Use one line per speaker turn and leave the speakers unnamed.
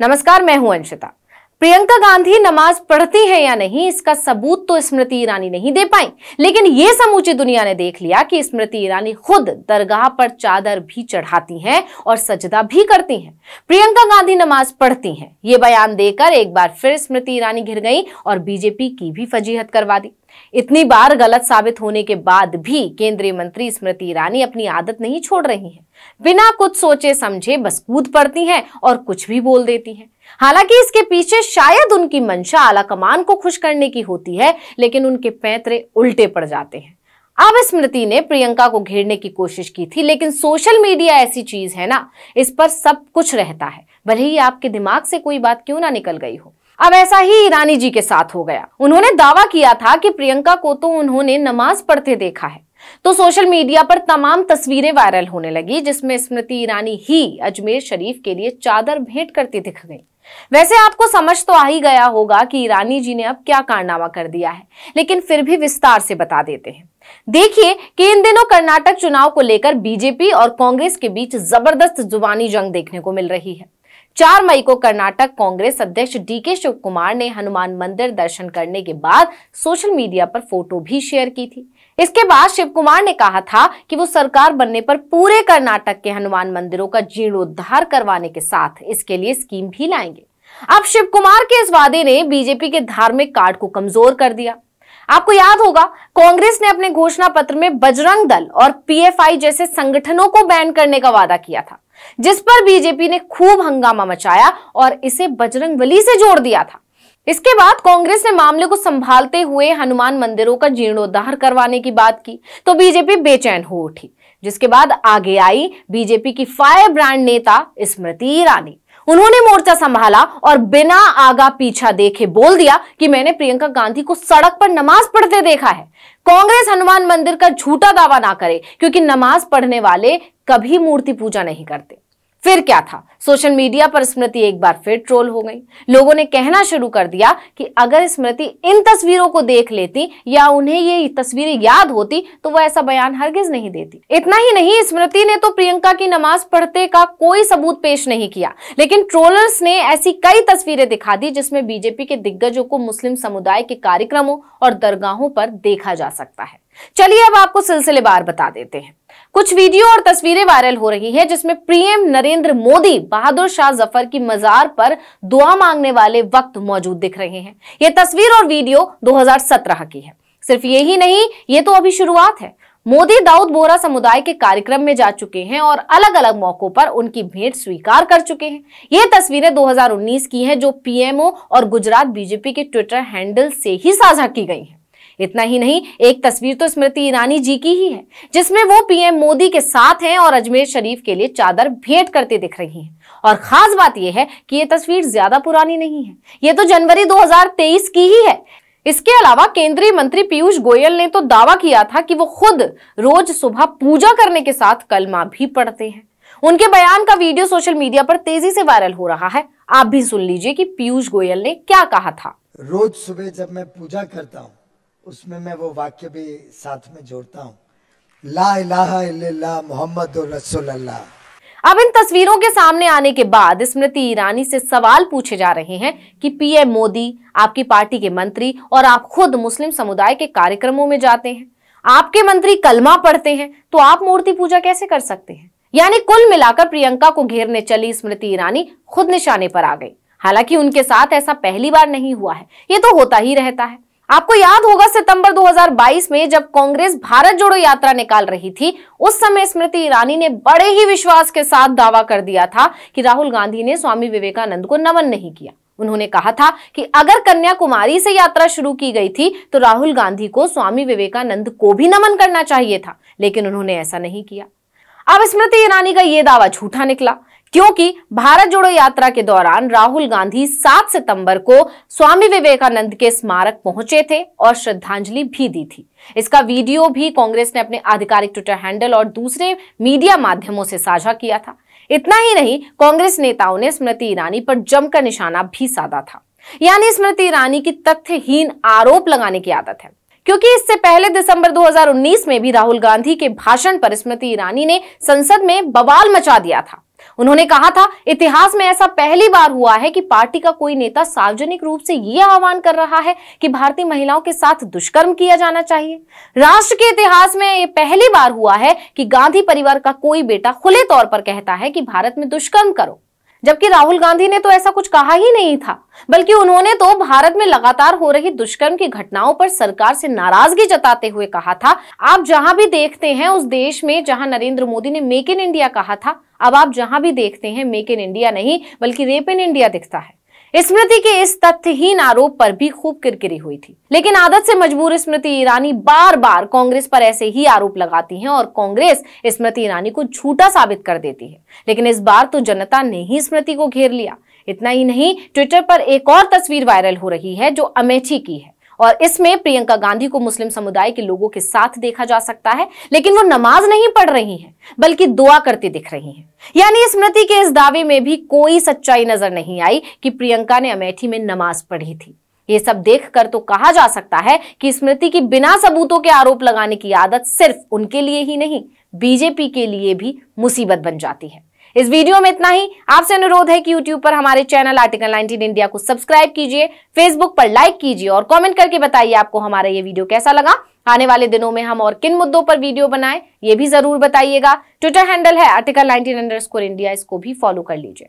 नमस्कार, मैं हूँ अंशिता। प्रियंका गांधी नमाज़ पढ़ती हैं या नहीं, इसका सबूत तो स्मृति ईरानी नहीं दे पाई। लेकिन ये समूची दुनिया ने देख लिया कि स्मृति ईरानी खुद दरगाह पर चादर भी चढ़ाती हैं और सजदा भी करती हैं। प्रियंका गांधी नमाज़ पढ़ती हैं। ये बयान देकर एक बार फिर स्मृति ईरानी घिर गई और बीजेपी की भी फजीहत करवा दी। इतनी बार गलत साबित होने के बाद भी केंद्रीय मंत्री स्मृति ईरानी अपनी आदत नहीं छोड़ रही हैं। बिना कुछ सोचे समझे बस कूद पड़ती हैं और कुछ भी बोल देती हैं। हालाँकि इसके पीछे शायद उनकी मंशा आला कमान को खुश करने की होती है, लेकिन उनके पैतरे उल्टे पड़ जाते हैं। अब स्मृति ने प्रियंका को घेरने की कोशिश की थी, लेकिन सोशल मीडिया ऐसी चीज़ है ना, इस पर सब कुछ रहता है। भले ही आपके दिमाग से कोई बात क्यों ना निकल गई हो। अब ऐसा ही ईरानी जी के साथ हो गया। उन्होंने दावा किया था कि प्रियंका को तो उन्होंने नमाज़ पढ़ते देखा है। तो सोशल मीडिया पर तमाम तस्वीरें वायरल होने लगी, जिसमें स्मृति ईरानी ही अजमेर शरीफ के लिए चादर भेंट करती दिख गई। वैसे आपको समझ तो आ ही गया होगा कि ईरानी जी ने अब क्या कारनामा कर दिया है, लेकिन फिर भी विस्तार से बता देते हैं। देखिए कि इन दिनों कर्नाटक चुनाव को लेकर बीजेपी और कांग्रेस के बीच ज़बरदस्त जुबानी जंग देखने को मिल रही है। चार मई को कर्नाटक कांग्रेस अध्यक्ष डीके शिव कुमार ने हनुमान मंदिर दर्शन करने के बाद सोशल मीडिया पर फ़ोटो भी शेयर की थी। इसके बाद शिव कुमार ने कहा था कि वो सरकार बनने पर पूरे कर्नाटक के हनुमान मंदिरों का जीर्णोद्धार करवाने के साथ इसके लिए स्कीम भी लाएँगे। अब शिव कुमार के इस वादे ने बीजेपी के धार्मिक कार्ड को कमज़ोर कर दिया। आपको याद होगा, कांग्रेस ने अपने घोषणा पत्र में बजरंग दल और पीएफआई जैसे संगठनों को बैन करने का वादा किया था, जिस पर बीजेपी ने खूब हंगामा मचाया और इसे बजरंग बली से जोड़ दिया था। इसके बाद कांग्रेस ने मामले को संभालते हुए हनुमान मंदिरों का जीर्णोद्धार करवाने की बात की तो बीजेपी बेचैन हो उठी, जिसके बाद आगे आई बीजेपी की फायर ब्रांड नेता स्मृति ईरानी। उन्होंने मोर्चा संभाला और बिना आगा पीछा देखे बोल दिया कि मैंने प्रियंका गांधी को सड़क पर नमाज़ पढ़ते देखा है। कांग्रेस हनुमान मंदिर का झूठा दावा ना करे, क्योंकि नमाज़ पढ़ने वाले कभी मूर्ति पूजा नहीं करते। फिर क्या था? सोशल मीडिया पर स्मृति एक बार फिर ट्रोल हो गई। लोगों ने कहना शुरू कर दिया कि अगर स्मृति इन तस्वीरों को देख लेती या उन्हें ये तस्वीरें याद होती तो वो ऐसा बयान हरगिज नहीं देती। इतना ही नहीं, स्मृति ने तो प्रियंका की नमाज़ पढ़ते का कोई सबूत पेश नहीं किया। लेकिन ट्रोलर्स ने ऐसी कई तस्वीरें दिखा दी जिसमें बीजेपी के दिग्गजों को मुस्लिम समुदाय के कार्यक्रमों और दरगाहों पर देखा जा सकता है। चलिए अब आपको सिलसिलेवार बता देते हैं। कुछ वीडियो और तस्वीरें वायरल हो रही है, जिसमें पीएम नरेंद्र मोदी, बहादुर शाह ज़फ़र की मजार पर दुआ मांगने वाले वक्त मौजूद दिख रहे हैं। ये तस्वीर और वीडियो 2017 की है। सिर्फ़ यही नहीं, ये तो अभी शुरुआत है। मोदी दाऊद बोरा समुदाय के कार्यक्रम में जा चुके हैं और अलग अलग मौकों पर उनकी भेंट स्वीकार कर चुके हैं। ये तस्वीरें 2019 की हैं, जो पीएमओ और गुजरात बीजेपी के ट्विटर हैंडल से ही साझा की गई हैं। इतना ही नहीं, एक तस्वीर तो स्मृति ईरानी जी की ही है, जिसमें वो पीएम मोदी के साथ हैं और अजमेर शरीफ के लिए चादर भेंट करते दिख रही हैं। और खास बात यह है कि ये तस्वीर ज़्यादा पुरानी नहीं है, ये तो जनवरी 2023 की ही है। इसके अलावा केंद्रीय मंत्री पीयूष गोयल ने तो दावा किया था कि वो खुद रोज सुबह पूजा करने के साथ कलमा भी पढ़ते हैं। उनके बयान का वीडियो सोशल मीडिया पर तेज़ी से वायरल हो रहा है। आप भी सुन लीजिए कि पीयूष गोयल ने क्या कहा था।
रोज सुबह जब मैं पूजा करता हूँ उसमें मैं वो वाक्य भी साथ में जोड़ता हूँ। ला इलाहा मोहम्मद
अब इन तस्वीरों के सामने आने के बाद स्मृति ईरानी से सवाल पूछे जा रहे हैं कि पीएम मोदी, आपकी पार्टी के मंत्री और आप खुद मुस्लिम समुदाय के कार्यक्रमों में जाते हैं। आपके मंत्री कलमा पढ़ते हैं तो आप मूर्ति पूजा कैसे कर सकते हैं? यानी कुल मिलाकर प्रियंका को घेरने चली स्मृति ईरानी खुद निशाने पर आ गई। हालाँकि उनके साथ ऐसा पहली बार नहीं हुआ है, ये तो होता ही रहता है। आपको याद होगा सितंबर 2022 में जब कांग्रेस भारत जोड़ो यात्रा निकाल रही थी, उस समय स्मृति ईरानी ने बड़े ही विश्वास के साथ दावा कर दिया था कि राहुल गांधी ने स्वामी विवेकानंद को नमन नहीं किया। उन्होंने कहा था कि अगर कन्याकुमारी से यात्रा शुरू की गई थी तो राहुल गांधी को स्वामी विवेकानंद को भी नमन करना चाहिए था, लेकिन उन्होंने ऐसा नहीं किया। अब स्मृति ईरानी का यह दावा झूठा निकला। क्योंकि भारत जोड़ो यात्रा के दौरान राहुल गांधी 7 सितंबर को स्वामी विवेकानंद के स्मारक पहुँचे थे और श्रद्धांजलि भी दी थी। इसका वीडियो भी कांग्रेस ने अपने आधिकारिक ट्विटर हैंडल और दूसरे मीडिया माध्यमों से साझा किया था। इतना ही नहीं, कांग्रेस नेताओं ने स्मृति ईरानी पर जमकर निशाना भी साधा था। यानी स्मृति ईरानी की तथ्यहीन आरोप लगाने की आदत है। क्योंकि इससे पहले दिसंबर 2019 में भी राहुल गांधी के भाषण पर स्मृति ईरानी ने संसद में बवाल मचा दिया था। उन्होंने कहा था, इतिहास में ऐसा पहली बार हुआ है कि पार्टी का कोई नेता सार्वजनिक रूप से यह आह्वान कर रहा है कि भारतीय महिलाओं के साथ दुष्कर्म किया जाना चाहिए। राष्ट्र के इतिहास में यह पहली बार हुआ है कि गांधी परिवार का कोई बेटा खुले तौर पर कहता है कि भारत में दुष्कर्म करो। जबकि राहुल गांधी ने तो ऐसा कुछ कहा ही नहीं था। बल्कि उन्होंने तो भारत में लगातार हो रही दुष्कर्म की घटनाओं पर सरकार से नाराज़गी जताते हुए कहा था। आप जहाँ भी देखते हैं उस देश में जहाँ नरेंद्र मोदी ने मेक इन इंडिया कहा था, अब आप जहाँ भी देखते हैं मेक इन इंडिया नहीं, बल्कि रेप इन इंडिया दिखता है। स्मृति के इस तथ्यहीन आरोप पर भी खूब किरकिरी हुई थी। लेकिन आदत से मजबूर स्मृति ईरानी बार बार कांग्रेस पर ऐसे ही आरोप लगाती हैं और कांग्रेस स्मृति ईरानी को झूठा साबित कर देती है। लेकिन इस बार तो जनता ने ही स्मृति को घेर लिया। इतना ही नहीं, ट्विटर पर एक और तस्वीर वायरल हो रही है जो अमेठी की है। और इसमें प्रियंका गांधी को मुस्लिम समुदाय के लोगों के साथ देखा जा सकता है, लेकिन वो नमाज़ नहीं पढ़ रही हैं, बल्कि दुआ करती दिख रही हैं। यानी स्मृति के इस दावे में भी कोई सच्चाई नज़र नहीं आई कि प्रियंका ने अमेठी में नमाज़ पढ़ी थी। ये सब देखकर तो कहा जा सकता है कि स्मृति की बिना सबूतों के आरोप लगाने की आदत सिर्फ़ उनके लिए ही नहीं, बीजेपी के लिए भी मुसीबत बन जाती है। इस वीडियो में इतना ही। आपसे अनुरोध है कि यूट्यूब पर हमारे चैनल आर्टिकल 19 इंडिया को सब्सक्राइब कीजिए फेसबुक पर लाइक कीजिए और कमेंट करके बताइए आपको हमारा ये वीडियो कैसा लगा। आने वाले दिनों में हम और किन मुद्दों पर वीडियो बनाएँ, ये भी ज़रूर बताइएगा। ट्विटर हैंडल है आर्टिकल 19 इंडिया इसको भी फॉलो कर लीजिए।